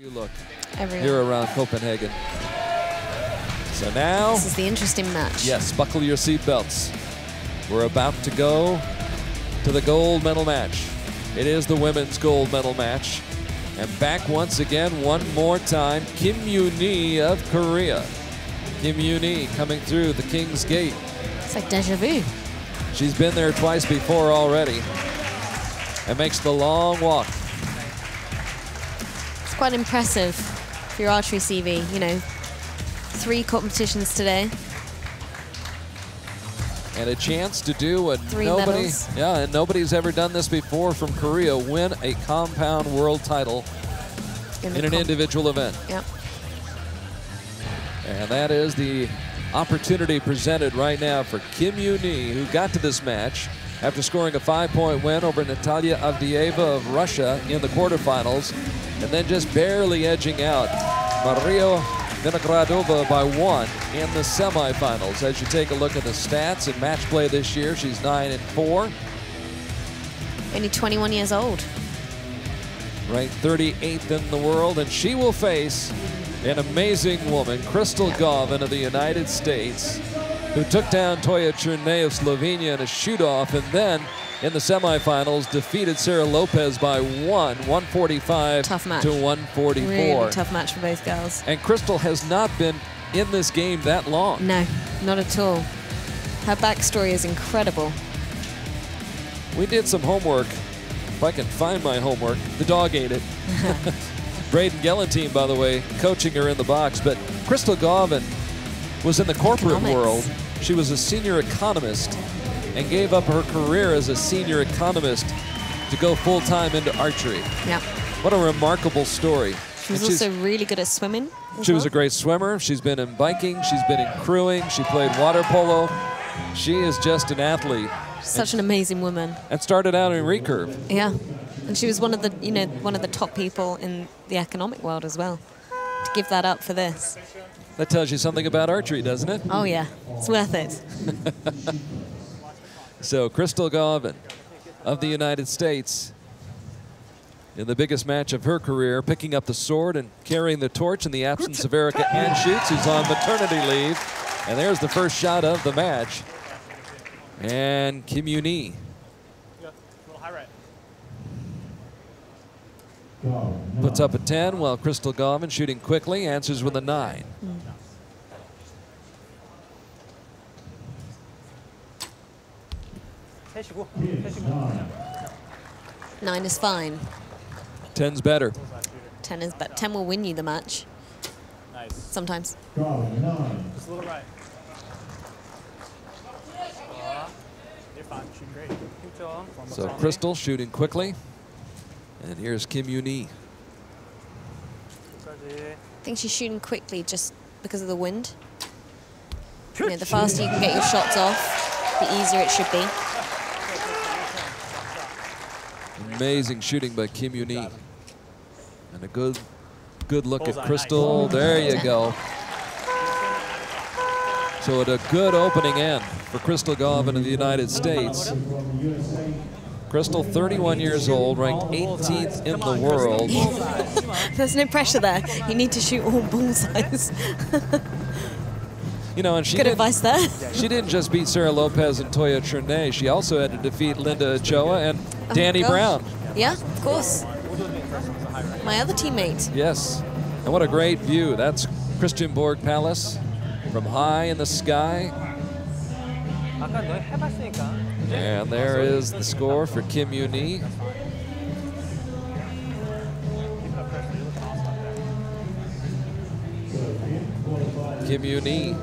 You look Everyone. here around Copenhagen. So now, This is the interesting match. yes, buckle your seatbelts. We're about to go to the gold medal match. It is the women's gold medal match. And back once again, one more time, Kim Yunhee of Korea. Kim Yunhee coming through the King's Gate. It's like deja vu. She's been there twice before already and makes the long walk. Quite impressive for your archery CV. You know, three competitions today. and a chance to do what Three nobody, medals. yeah, and nobody's ever done this before from Korea. Win a compound world title In, in an individual event, Yep. and that is the opportunity presented right now for Kim Yunhee, who got to this match after scoring a five-point win over Natalia Avdeeva of Russia in the quarterfinals, and then just barely edging out Maria Vinogradova by one in the semifinals. As you take a look at the stats in match play this year, she's nine and four. Only 21 years old. ranked 38th in the world, and she will face an amazing woman, Crystal Yeah. Govin of the United States, who took down Toja Cerne of Slovenia in a shoot-off, and then in the semifinals defeated Sarah Lopez by one, 145 Tough match. to 144. Really tough match for both girls. And Crystal has not been in this game that long. No, not at all. Her backstory is incredible. We did some homework. If I can find my homework, the dog ate it. Braden Gellenthien, by the way, coaching her in the box. But Crystal Gauvin was in the corporate Economics. world. She was a senior economist and gave up her career as a senior economist to go full time into archery. Yep. What a remarkable story. She was also really good at swimming. she was a great swimmer. She's been in biking. She's been in crewing. She played water polo. She is just an athlete such an amazing woman. and started out in recurve. Yeah, and she was one of the you know one of the top people in the economic world as well. To give that up for this, That tells you something about archery, doesn't it? oh yeah, it's worth it. So Crystal Gauvin of the United States in the biggest match of her career, picking up the sword and carrying the torch in the absence of Erika Anschutz, who's on maternity leave. And there's the first shot of the match. And Kim Yunhee Puts up a 10 while Crystal Gauvin shooting quickly answers with a 9. Mm. Nine is fine. Ten's better. Ten is but ten will win you the match. Nice. Sometimes. Just a little right. So Crystal shooting quickly. And here's Kim Yunhee. I think she's shooting quickly just because of the wind. You know, the faster you can get your shots off, the easier it should be. Amazing shooting by Kim Yunhee. And a good good look Bullseye at Crystal. Nice. There you go. So at a good opening end for Crystal Gauvin in the United States. Crystal, 31 years old, ranked 18th in the world. There's no pressure there. You need to shoot all bullseyes. You know, and she Good advice there. she didn't just beat Sarah Lopez and Toja Cerne. She also had to defeat Linda Ochoa and Oh, Danny. Brown. Yeah, of course. My other teammate. Yes. And what a great view. That's Christiansborg Palace from high in the sky. And there is the score for Kim Yunhee. Kim Yunhee.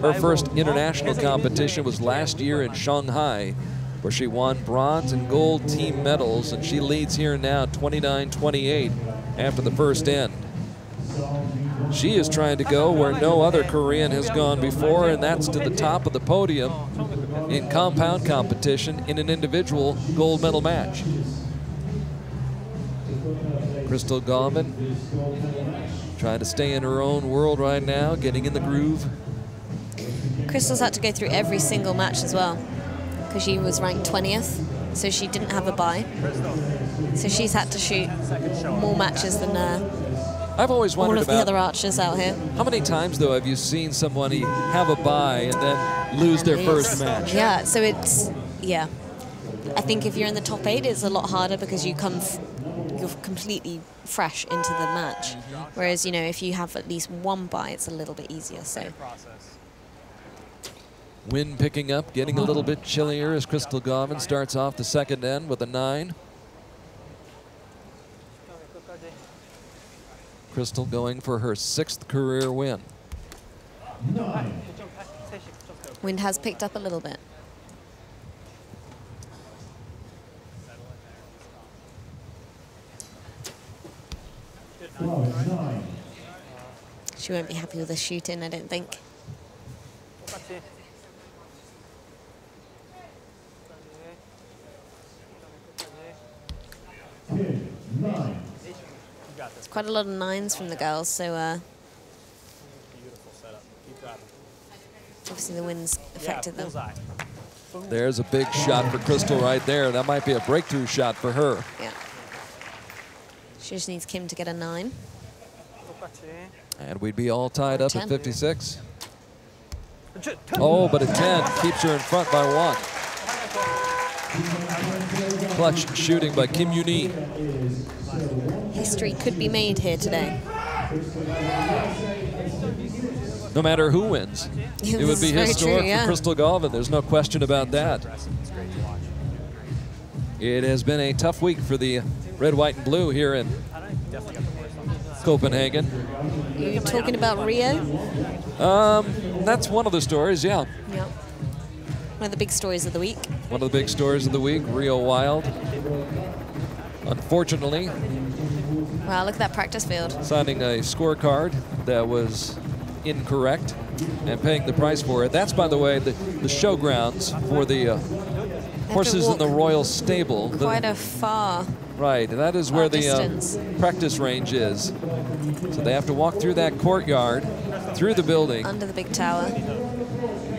Her first international competition was last year in Shanghai, where she won bronze and gold team medals, and she leads here now 29-28 after the first end. She is trying to go where no other Korean has gone before, and that's to the top of the podium in compound competition in an individual gold medal match. Crystal Gauvin trying to stay in her own world right now, getting in the groove. Crystal's had to go through every single match as well because she was ranked 20th, so she didn't have a bye. So she's had to shoot more matches than uh, I've always all wondered of the about other archers out here. how many times though have you seen somebody have a bye and then lose their Lose. first match? Yeah, so it's yeah. I think if you're in the top eight, it's a lot harder because you come, f- you're completely fresh into the match. Mm-hmm. Whereas you know if you have at least one bye, it's a little bit easier. So Wind picking up, getting a little bit chillier as Crystal Gauvin starts off the second end with a nine. Crystal going for her sixth career win. wind has picked up a little bit. She won't be happy with the shooting, I don't think. quite a lot of nines from the girls, so uh, obviously the wind's affected them. There's a big shot for Crystal right there. That might be a breakthrough shot for her. Yeah. She just needs Kim to get a nine. And we'd be all tied up at 56. Oh, but a 10 keeps her in front by one. Clutch shooting by Kim Yunhee. History could be made here today. No matter who wins, it would be historic true, yeah. for Crystal Gauvin. There's no question about that. It's great to watch. It has been a tough week for the red, white, and blue here in I don't know. Definitely got the worst on this. Copenhagen. You talking about Reo? Um, that's one of the stories, yeah. Yeah. One of the big stories of the week. One of the big stories of the week, Reo Wilde. Unfortunately, Wow, look at that practice field. signing a scorecard that was incorrect and paying the price for it. That's, by the way, the, the showgrounds for the uh, horses in the royal stable. The- Quite a far. right, that is where the uh, practice range is. So they have to walk through that courtyard, through the building, under the big tower.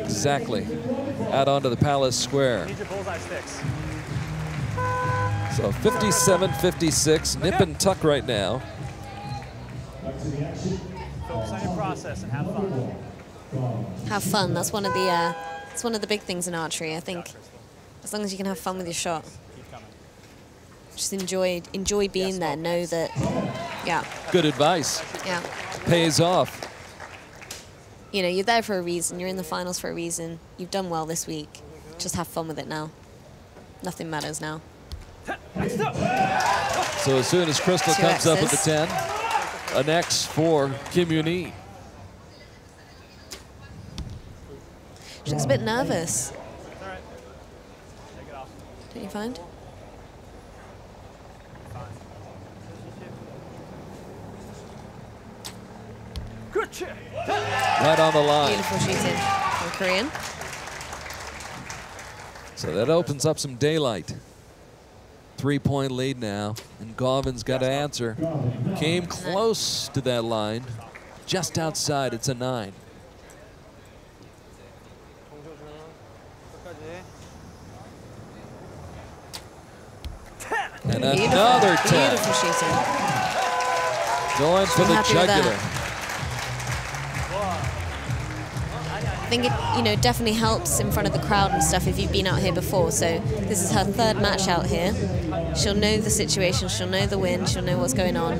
exactly, out onto the palace square. Need your bullseye sticks. So 57-56, nip and tuck right now. Focus on your process and have fun. Have fun. That's one of the. Uh, it's one of the big things in archery. I think, as long as you can have fun with your shot, just enjoy enjoy being there. Know that. Yeah, Good advice. yeah. Pays off. You know, you're there for a reason. You're in the finals for a reason. You've done well this week. Just have fun with it now. Nothing matters now. So as soon as Crystal Two comes up with the 10, an X for Kim Yunhee. She looks a bit nervous. All right. Take it off. Don't you find? Good shit. Right on the line. Beautiful shooting from Korean. So that opens up some daylight. Three-point lead now, and Gauvin's got to answer. Came close to that line, just outside. It's a nine. And Beautiful. another 10. Beautiful shooting. Going for the jugular. I think it, you know, definitely helps in front of the crowd and stuff if you've been out here before. So this is her third match out here. She'll know the situation. She'll know the wind. She'll know what's going on.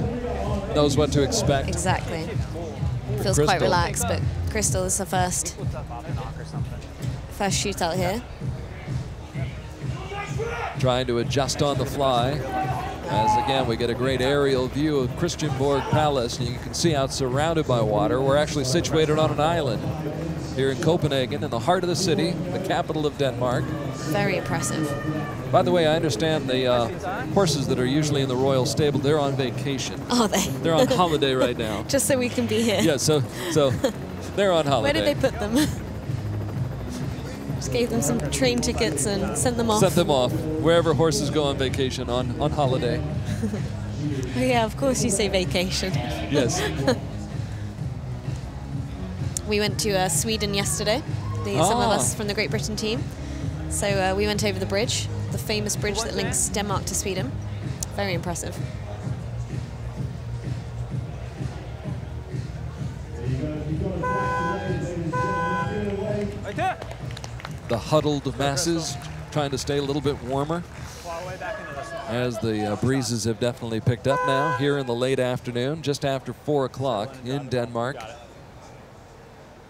Knows what to expect. Exactly. Feels Crystal. quite relaxed, but Crystal is her first What's up off the knock or something? first shoot out here. Trying to adjust on the fly. As again, we get a great aerial view of Christiansborg Palace, and you can see out surrounded by water. We're actually situated on an island here in Copenhagen, in the heart of the city, the capital of Denmark. Very impressive. By the way, I understand the uh, horses that are usually in the royal stable, they're on vacation. Are they? They're on holiday right now. Just so we can be here. Yeah, so so they're on holiday. Where did they put them? Just gave them some train tickets and sent them off. Sent them off wherever horses go on vacation on, on holiday. Oh, yeah, of course you say vacation. Yes. We went to uh, Sweden yesterday, the, some of Ah. us from the Great Britain team. So uh, we went over the bridge, the famous bridge that links Denmark to Sweden. Very impressive. The huddled masses trying to stay a little bit warmer All the way back into this one. as the uh, breezes have definitely picked up now here in the late afternoon, just after 4 o'clock in Denmark.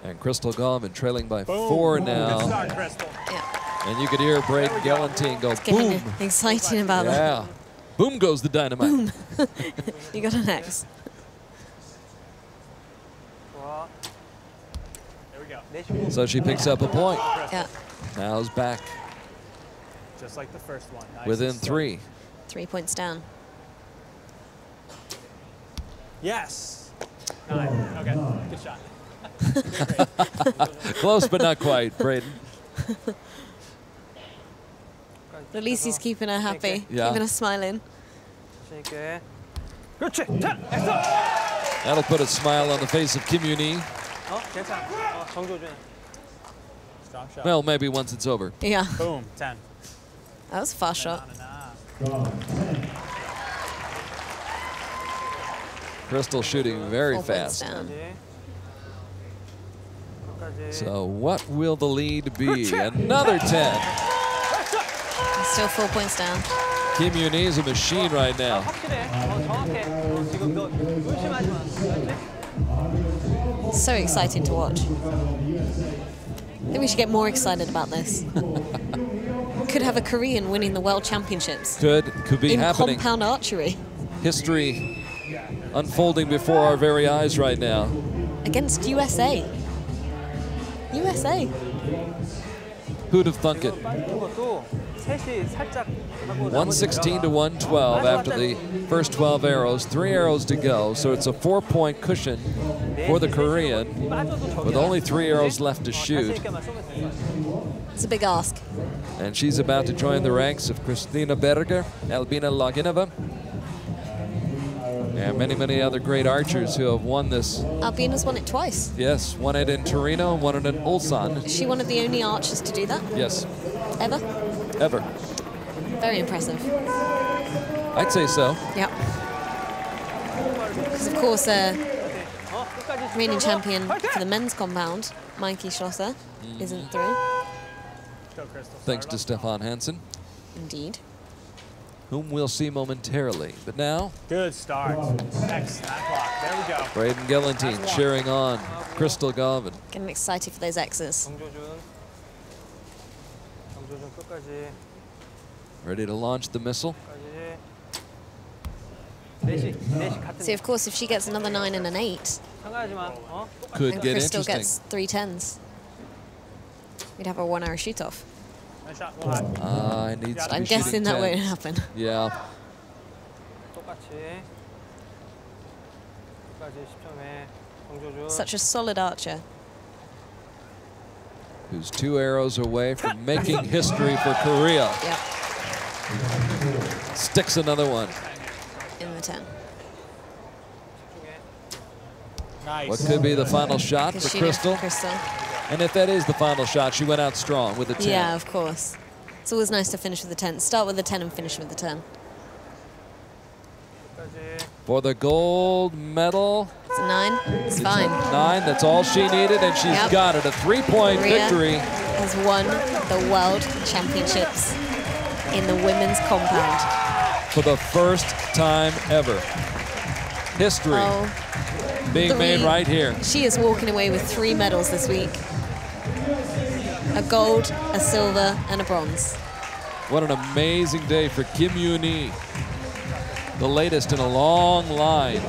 And Crystal Gauvin trailing by boom, four boom. now. Yeah. And you could hear Braden Gellenthien go boom. Exciting about yeah. that. Boom goes the dynamite. Boom. you got an X. So she picks up a point. Yeah. Now's back. Just like the first one. Nice Within three. Three points down. Yes. Nine. Okay. Good shot. Close, but not quite, Braden. At least he's keeping her happy, yeah. keeping her smiling. That'll put a smile on the face of Kim Yunhee. Well, maybe once it's over. Yeah. Boom, 10. That was a far shot. Crystal shooting very fast. So what will the lead be? Another 10. Still four points down. Kim Yunhee is a machine right now. So exciting to watch. I think we should get more excited about this. could have a Korean winning the World Championships. Could, could be in happening. compound archery. History unfolding before our very eyes right now. Against USA. USA. Who'd have thunk it? 116 to 112 after the first 12 arrows. Three arrows to go, so it's a four-point cushion for the Korean with only three arrows left to shoot. It's a big ask. And she's about to join the ranks of Kristina Berger, Albina Loginova, and many, many other great archers who have won this. Albina's won it twice. Yes, won it in Torino and won it in Ulsan. She one of the only archers to do that? Yes. Ever? Ever. Very impressive. I'd say so. Yeah. Because, of course, uh, reigning champion for the men's compound, Mikey Schloesser, mm. isn't through. Thanks to Stephan Hansen. Indeed whom we'll see momentarily. But now... Good start. Next, There we go. Braden Gellenthien cheering on Crystal Gauvin. Getting excited for those X's. Ready to launch the missile. See, of course, if she gets another 9 and an 8, could and get Crystal gets three tens, we'd have a one-hour shoot-off. Uh, it needs I'm guessing that won't happen. Yeah. Such a solid archer. Who's two arrows away from making history for Korea. Yeah. Sticks another one. In the 10. Nice. What could be the final shot for Crystal? Crystal. And if that is the final shot, she went out strong with a 10. Yeah, of course. It's always nice to finish with a 10. Start with a 10 and finish with a 10. For the gold medal. It's a nine. It's, it's fine. nine. That's all she needed, and she's yep. got it. A three-point victory. has won the World Championships in the women's compound. For the first time ever. History. Oh being three. made right here. She is walking away with three medals this week. A gold, a silver, and a bronze. What an amazing day for Kim Yunhee, the latest in a long line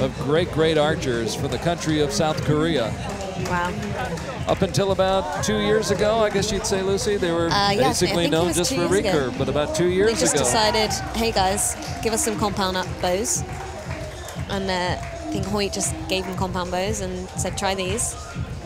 of great, great archers from the country of South Korea. Wow. Up until about two years ago, I guess you'd say, Lucy, they were Uh, yeah, basically known just for years ago. recurve, but about two years ago. They just ago. decided, hey guys, give us some compound up bows. And uh, I think Hoyt just gave them compound bows and said, try these.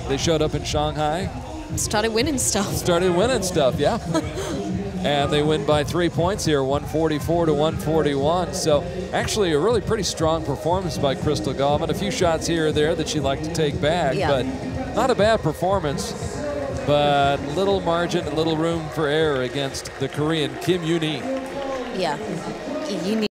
They showed up in Shanghai, Started winning stuff. started winning stuff, yeah. and they win by three points here, 144 to 141. So actually a really pretty strong performance by Crystal Gauvin. A few shots here or there that she'd like to take back, Yeah. but not a bad performance. But little margin and little room for error against the Korean Kim Yunhee. Yeah. You need